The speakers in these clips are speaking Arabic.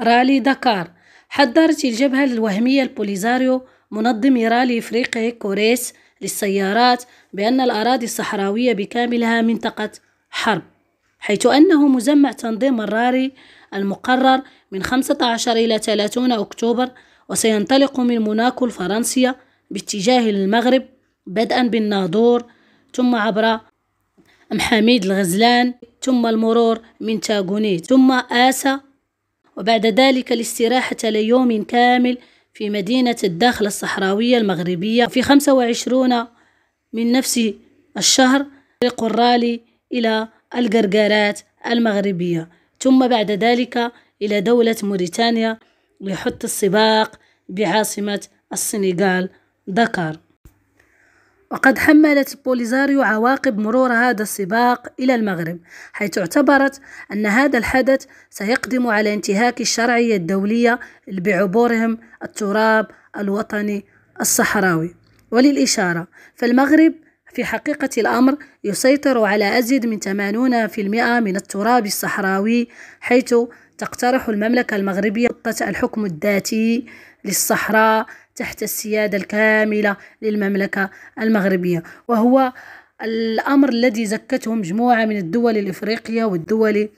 رالي دكار حذرت الجبهة الوهمية البوليزاريو منظم رالي إفريقيا كوريس للسيارات بأن الأراضي الصحراوية بكاملها منطقة حرب حيث أنه مجمع تنظيم الراري المقرر من 15 إلى 30 أكتوبر وسينطلق من موناكو الفرنسية باتجاه المغرب بدءا بالناظور ثم عبر محاميد الغزلان ثم المرور من تاغونيت ثم آسا وبعد ذلك الاستراحة ليوم كامل في مدينة الداخل الصحراوية المغربية في 25 من نفس الشهر طريق الرالي إلى القرقارات المغربية. ثم بعد ذلك إلى دولة موريتانيا لحط السباق بعاصمة السنغال دكار. وقد حملت بوليزاريو عواقب مرور هذا السباق إلى المغرب حيث اعتبرت أن هذا الحدث سيقدم على انتهاك الشرعية الدولية بعبورهم التراب الوطني الصحراوي. وللإشارة فالمغرب في حقيقة الأمر يسيطر على أزيد من 80% من التراب الصحراوي حيث تقترح المملكة المغربية خطة الحكم الذاتي للصحراء تحت السيادة الكاملة للمملكة المغربية. وهو الأمر الذي زكته مجموعة من الدول الإفريقية والدول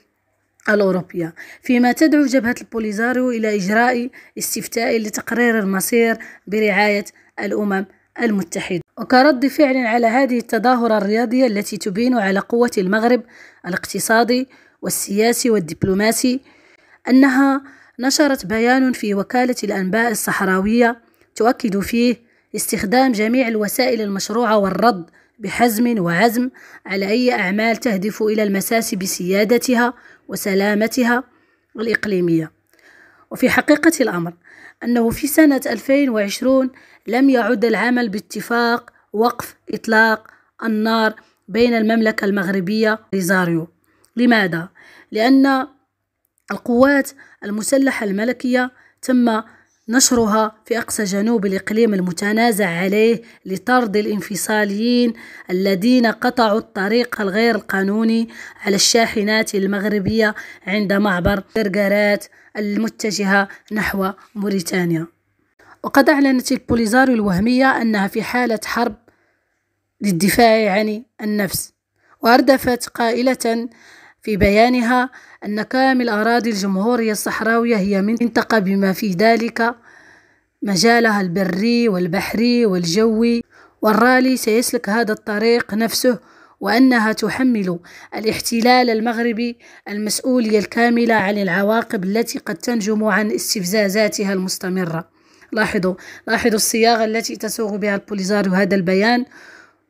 الأوروبية. فيما تدعو جبهة البوليزاريو إلى إجراء استفتاء لتقرير المصير برعاية الأمم المتحدة. وكرد فعل على هذه التظاهرة الرياضية التي تبين على قوة المغرب الاقتصادي والسياسي والدبلوماسي أنها نشرت بيان في وكالة الأنباء الصحراوية تؤكد فيه استخدام جميع الوسائل المشروعة والرد بحزم وعزم على أي أعمال تهدف إلى المساس بسيادتها وسلامتها الإقليمية. وفي حقيقة الأمر أنه في سنة 2020 لم يعد العمل باتفاق وقف إطلاق النار بين المملكة المغربية ريزاريو لماذا؟ لأن القوات المسلحة الملكية تم نشرها في أقصى جنوب الإقليم المتنازع عليه لطرد الانفصاليين الذين قطعوا الطريق الغير القانوني على الشاحنات المغربية عند معبر قرقرات المتجهة نحو موريتانيا وقد أعلنت البوليزاريو الوهمية أنها في حالة حرب للدفاع عن النفس وأردفت قائلة في بيانها أن كامل أراضي الجمهورية الصحراوية هي منطقة بما في ذلك مجالها البري والبحري والجوي والرالي سيسلك هذا الطريق نفسه وأنها تحمل الاحتلال المغربي المسؤولية الكاملة عن العواقب التي قد تنجم عن استفزازاتها المستمرة. لاحظوا لاحظوا الصياغة التي تسوغ بها البوليزاريو هذا البيان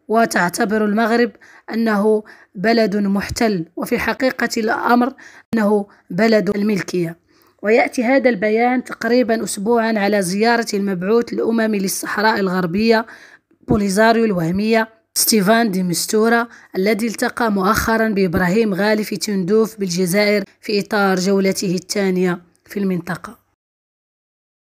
وتعتبر المغرب أنه بلد محتل وفي حقيقة الأمر أنه بلد الملكية. ويأتي هذا البيان تقريبا أسبوعا على زيارة المبعوث الأممي للصحراء الغربية بوليزاريو الوهمية ستيفان دي مستورا الذي التقى مؤخرا بإبراهيم غالي في تندوف بالجزائر في إطار جولته الثانية في المنطقة.